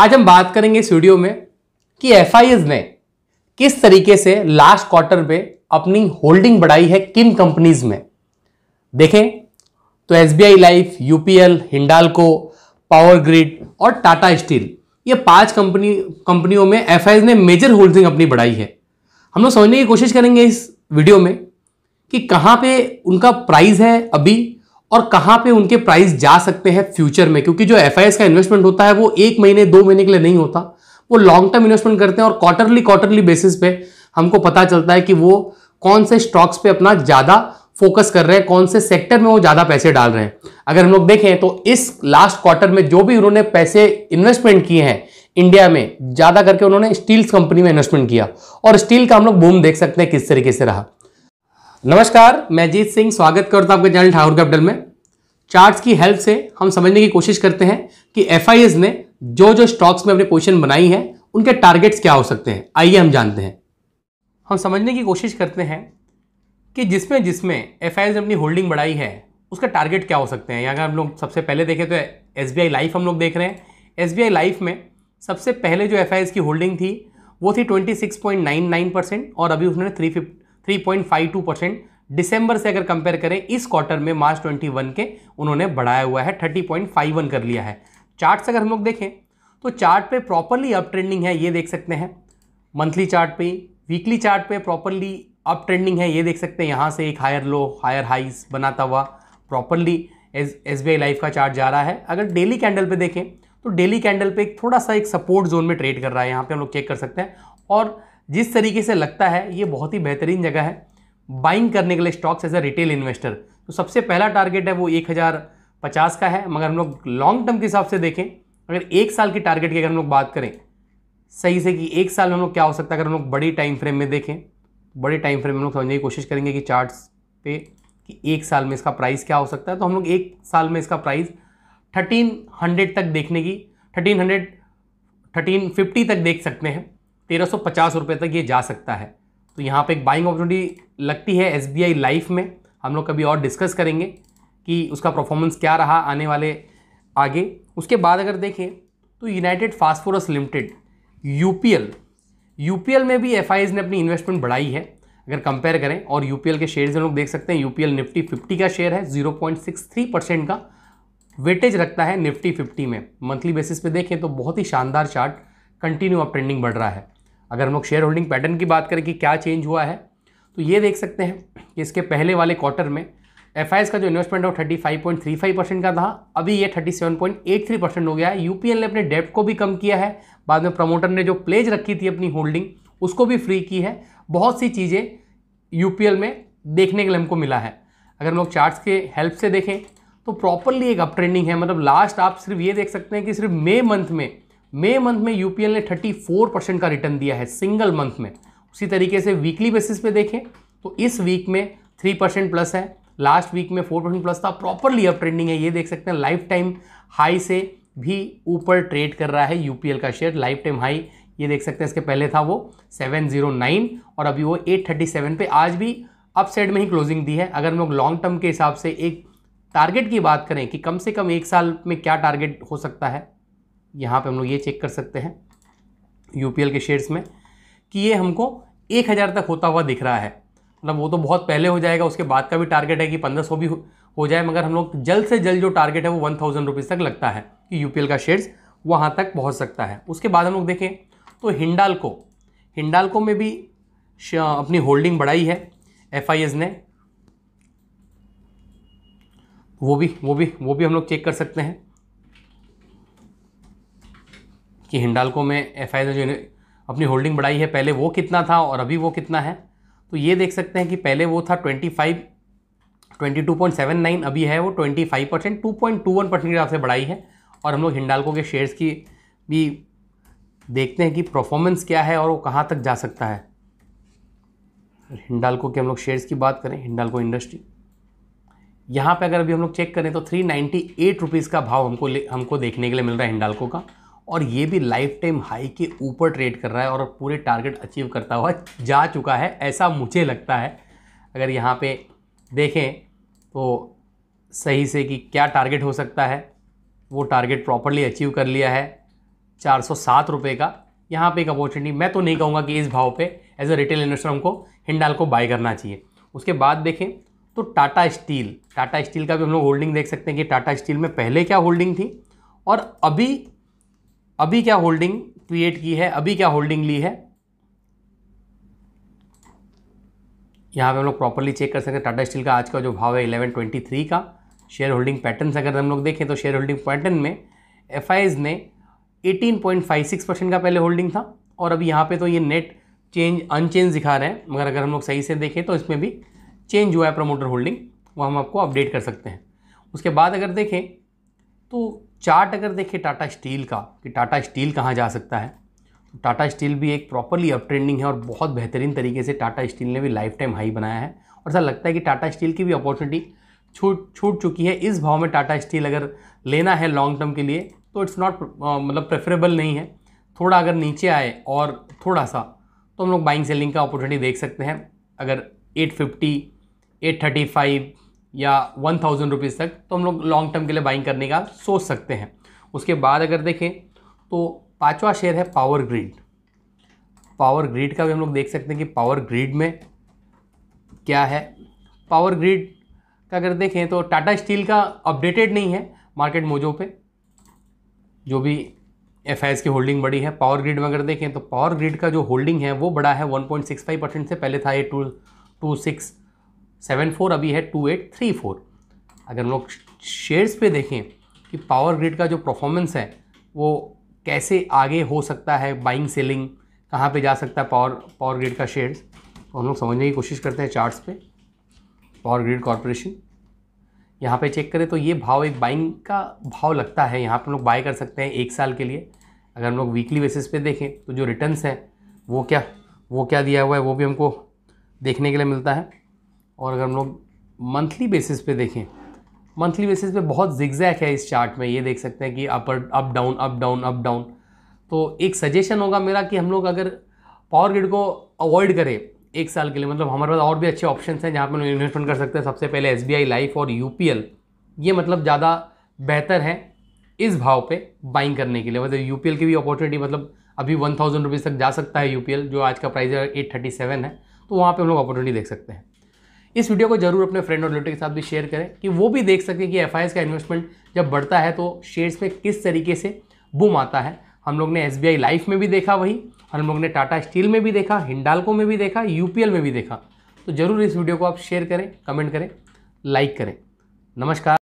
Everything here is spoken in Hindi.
आज हम बात करेंगे इस वीडियो में कि एफ़ ने किस तरीके से लास्ट क्वार्टर पे अपनी होल्डिंग बढ़ाई है किन कंपनीज़ में। देखें तो S B I life UPL Hindalco power grid और टाटा स्टील ये पाँच कंपनी कंपनियों में एफ़ ने मेजर होल्डिंग अपनी बढ़ाई है। हम लोग समझने की कोशिश करेंगे इस वीडियो में कि कहाँ पे उनका प्राइस है अभी और कहाँ पे उनके प्राइस जा सकते हैं फ्यूचर में? क्योंकि जो एफआईएस का इन्वेस्टमेंट होता है, वो एक महीने, दो महीने के लिए नहीं होता। वो लॉन्ग टर्म इन्वेस्टमेंट करते हैं और क्वार्टरली क्वार्टरली बेसिस पे हमको पता चलता है कि वो कौन से स्टॉक्स पे अपना ज़्यादा फोकस कर रहे हैं, कौन से सेक्टर में वो ज़्यादा पैसे डाल रहे हैं। अगर हम लोग देखें तो इस लास्ट क्वार्टर में जो भी उन्होंने पैसे इन्वेस्टमेंट किए हैं इंडिया में, ज़्यादा करके उन्होंने स्टील कंपनी में इन्वेस्टमेंट किया। और स्टील का हम लोग बूम देख सकते हैं किस तरीके से रहा। नमस्कार, मैं जीत सिंह, स्वागत करता हूँ आपके चैनल ठाकुर कैपिटल में। चार्ट्स की हेल्प से हम समझने की कोशिश करते हैं कि एफआईएस ने जो जो स्टॉक्स में अपनी पोजिशन बनाई है, उनके टारगेट्स क्या हो सकते हैं? आइए हम जानते हैं। हम समझने की कोशिश करते हैं कि जिसमें जिसमें एफ़ ने अपनी होल्डिंग बढ़ाई है, उसका टारगेट क्या हो सकते हैं? अगर हम लोग सबसे पहले देखें तो एस बी लाइफ हम लोग देख रहे हैं। एस बी लाइफ में सबसे पहले जो एफ़ की होल्डिंग थी, वो थी 26.99 परसेंट और अभी उसने three fifty three point five two percent दिसंबर से अगर कंपेयर करें, इस क्वार्टर में मार्च 21 के उन्होंने बढ़ाया हुआ है 30.51 कर लिया है। चार्ट्स अगर हम लोग देखें तो चार्ट पे प्रॉपरली अप ट्रेंडिंग है, ये देख सकते हैं। मंथली चार्ट पे वीकली चार्ट पे प्रॉपरली अप ट्रेंडिंग है, ये देख सकते हैं। यहाँ से एक हायर लो हायर हाइज बनाता हुआ प्रॉपरली एस एस लाइफ का चार्ट जा रहा है। अगर डेली कैंडल पे देखें तो डेली कैंडल पे एक थोड़ा सा एक सपोर्ट जोन में ट्रेड कर रहा है। यहाँ पे हम लोग चेक कर सकते हैं। और जिस तरीके से लगता है, ये बहुत ही बेहतरीन जगह है। बाइंग करने के लिए stocks as a retail investor तो सबसे पहला टारगेट है वो एक हज़ार पचास का है, मगर हम लोग लॉन्ग टर्म के हिसाब से देखें, अगर एक साल की टारगेट की अगर हम लोग बात करें, सही से कि एक साल में हम लोग क्या हो सकता है, अगर हम लोग बड़ी टाइम फ्रेम में देखें, बड़े टाइम फ्रेम में हम लोग समझने की कोशिश करेंगे कि चार्ट्स पे कि एक साल में इसका प्राइस क्या हो सकता है तो हम लोग एक साल में इसका प्राइस थर्टीन हंड्रेड तक देखने की थर्टीन हंड्रेड थर्टीन फिफ्टी तक देख सकते हैं, तेरह सौ पचास रुपये तक ये जा सकता है। तो यहाँ पे एक बाइंग अपॉर्चुनिटी लगती है एस बी आई लाइफ में। हम लोग कभी और डिस्कस करेंगे कि उसका परफॉर्मेंस क्या रहा आने वाले आगे। उसके बाद अगर देखें तो United Phosphorus Limited UPL UPL में भी एफ़ ने अपनी इन्वेस्टमेंट बढ़ाई है। अगर कंपेयर करें और यूपीएल के शेयर्स हम लोग देख सकते हैं यूपीएल निफ्टी 50 का शेयर है 0.63 परसेंट का वेटेज रखता है निफ्टी 50 में। मंथली बेसिस पे देखें तो बहुत ही शानदार चार्ट कंटिन्यू अप ट्रेंडिंग बढ़ रहा है। अगर हम लोग शेयर होल्डिंग पैटर्न की बात करें कि क्या चेंज हुआ है तो ये देख सकते हैं कि इसके पहले वाले क्वार्टर में एफ़ का जो इन्वेस्टमेंट है वो thirty five point three five percent का था, अभी ये thirty seven point eight three percent हो गया है। यूपीएल ने अपने डेप्ट को भी कम किया है, बाद में प्रमोटर ने जो प्लेज रखी थी अपनी होल्डिंग उसको भी फ्री की है। बहुत सी चीज़ें यूपीएल में देखने के लिए हमको मिला है। अगर हम लोग चार्ट्स के हेल्प से देखें तो प्रॉपरली एक अप ट्रेंडिंग है। मतलब लास्ट आप सिर्फ़ ये देख सकते हैं कि सिर्फ़ मई मंथ में मई मंथ में यूपीएल ने 34 परसेंट का रिटर्न दिया है सिंगल मंथ में। उसी तरीके से वीकली बेसिस पे देखें तो इस वीक में थ्री परसेंट प्लस है। लास्ट वीक में फोर परसेंट प्लस था। प्रॉपरली अप ट्रेंडिंग है, ये देख सकते हैं लाइफ टाइम हाई से भी ऊपर ट्रेड कर रहा है यूपीएल का शेयर लाइफ टाइम हाई ये देख सकते हैं, इसके पहले था वो 709 और अभी वो 837 पे आज भी अप साइड में ही क्लोजिंग दी है। अगर हम लोग लॉन्ग टर्म के हिसाब से एक टारगेट की बात करें कि कम से कम एक साल में क्या टारगेट हो सकता है यहाँ पे हम लोग ये चेक कर सकते हैं यूपीएल के शेयर्स में कि ये हमको एक हज़ार तक होता हुआ दिख रहा है। मतलब वो तो बहुत पहले हो जाएगा, उसके बाद का भी टारगेट है कि पंद्रह सौ भी हो जाए, मगर हम लोग जल्द से जल्द जो टारगेट है वो वन थाउज़ेंड रुपीज़ तक लगता है कि यूपीएल का शेयर्स वहाँ तक पहुँच सकता है। उसके बाद हम लोग देखें तो हिंडालको हिंडालको में भी अपनी होल्डिंग बढ़ाई है एफआईएस ने। वो भी वो भी वो भी हम लोग चेक कर सकते हैं। कि हिंडालको में एफ़ ने जो अपनी होल्डिंग बढ़ाई है, पहले वो कितना था और अभी वो कितना है? तो ये देख सकते हैं कि पहले वो था twenty five twenty two point seven nine अभी है वो twenty five percent two point two one percent के हिसाब से बढ़ाई है। और हम लोग हिंडालको के शेयर्स की भी देखते हैं कि परफॉर्मेंस क्या है और वो कहाँ तक जा सकता है। हिंडालको के हम लोग शेयर्स की बात करें, हिंडालको इंडस्ट्री यहाँ पे अगर अभी हम लोग चेक करें तो थ्री नाइन्टी एट रुपीज़ का भाव हमको हमको देखने के लिए मिल रहा है हिंडालको का। और ये भी लाइफ टाइम हाई के ऊपर ट्रेड कर रहा है और पूरे टारगेट अचीव करता हुआ जा चुका है, ऐसा मुझे लगता है। अगर यहाँ पे देखें तो सही से कि क्या टारगेट हो सकता है, वो टारगेट प्रॉपरली अचीव कर लिया है चार सौ सात रुपये का। यहाँ पे एक अपॉर्चुनिटी मैं तो नहीं कहूँगा कि इस भाव पे एज अ रिटेल इन्वेस्टर हमको हिंडाल को बाय करना चाहिए। उसके बाद देखें तो टाटा स्टील टाटा स्टील का भी हम लोग होल्डिंग देख सकते हैं कि टाटा स्टील में पहले क्या होल्डिंग थी और अभी अभी क्या होल्डिंग क्रिएट की है? अभी क्या होल्डिंग ली है? यहाँ पे हम लोग प्रॉपरली चेक कर सकते हैं। टाटा स्टील का आज का जो भाव है इलेवन ट्वेंटी थ्री का। शेयर होल्डिंग पैटर्न अगर हम लोग देखें तो शेयर होल्डिंग पैटर्न में एफ़ ने 18.56 परसेंट का पहले होल्डिंग था और अभी यहाँ पे तो ये नेट चेंज, अनचेंज दिखा रहे हैं। मगर अगर हम लोग सही से देखें तो इसमें भी चेंज हुआ है प्रमोटर होल्डिंग वो हम आपको अपडेट कर सकते हैं। उसके बाद अगर देखें तो चार्ट अगर देखें टाटा स्टील का कि टाटा स्टील कहाँ जा सकता है तो टाटा स्टील भी एक प्रॉपरली अप ट्रेंडिंग है और बहुत बेहतरीन तरीके से टाटा स्टील ने भी लाइफ टाइम हाई बनाया है। और ऐसा लगता है कि टाटा स्टील की भी अपॉर्चुनिटी छूट छूट चुकी है। इस भाव में टाटा स्टील अगर लेना है लॉन्ग टर्म के लिए तो इट्स नॉट मतलब प्रेफरेबल नहीं है। थोड़ा अगर नीचे आए और थोड़ा सा तो हम लोग बाइंग सेलिंग का अपॉर्चुनिटी देख सकते हैं। अगर 850, 835 या वन थाउज़ेंड रुपीज़ तक तो हम लोग लॉन्ग टर्म के लिए बाइंग करने का सोच सकते हैं। उसके बाद अगर देखें तो पांचवा शेयर है पावर ग्रिड पावर ग्रिड का भी हम लोग देख सकते हैं कि पावर ग्रिड में क्या है। पावर ग्रिड का अगर देखें तो टाटा स्टील का अपडेटेड नहीं है मार्केट मोजो पे। जो भी एफ़ की होल्डिंग बड़ी है पावर ग्रिड में अगर देखें तो पावर ग्रिड का जो होल्डिंग है, वो बड़ा है 1.65 परसेंट से पहले था ये two two six seven four अभी है टू एट थ्री फोर। अगर हम लोग शेयर्स पे देखें कि पावर ग्रिड का जो परफॉर्मेंस है, वो कैसे आगे हो सकता है बाइंग सेलिंग कहाँ पे जा सकता है पावर पावर ग्रिड का शेयर्स तो हम लोग समझने की कोशिश करते हैं चार्ट्स पे पावर ग्रिड कॉरपोरेशन यहाँ पे चेक करें तो ये भाव, एक बाइंग का भाव लगता है। यहाँ पर हम लोग बाय कर सकते हैं एक साल के लिए। अगर हम लोग वीकली बेसिस पे देखें तो जो रिटर्न्स हैं, वो क्या वो क्या दिया हुआ है, वो भी हमको देखने के लिए मिलता है। और अगर हम लोग मंथली बेसिस पे देखें मंथली बेसिस पे बहुत जिग्जैक है इस चार्ट में, ये देख सकते हैं कि upper up down up down up down तो एक सजेशन होगा मेरा कि हम लोग अगर पावर ग्रिड को अवॉइड करें एक साल के लिए मतलब हमारे पास और भी अच्छे ऑप्शन हैं जहाँ पर हम इन्वेस्टमेंट कर सकते हैं। सबसे पहले SBI लाइफ और UPL ये मतलब ज़्यादा बेहतर है इस भाव पे बाइंग करने के लिए। मतलब यू की भी अपॉर्चुनिटी मतलब अभी वन थाउज़ेंड रुपीज़ तक जा सकता है UPL जो आज का प्राइस है एट थर्टी सेवन है तो वहाँ पे हम लोग अपॉर्चुनिटी देख सकते हैं। इस वीडियो को ज़रूर अपने फ्रेंड और रिलेटिव के साथ भी शेयर करें कि वो भी देख सकें कि एफ़ का इन्वेस्टमेंट जब बढ़ता है तो शेयर्स में किस तरीके से बूम आता है। हम लोग ने एसबीआई लाइफ में भी देखा वही, हम लोग ने टाटा स्टील में भी देखा हिंडालको में भी देखा यूपीएल में भी देखा। तो ज़रूर इस वीडियो को आप शेयर करें कमेंट करें लाइक करें। नमस्कार।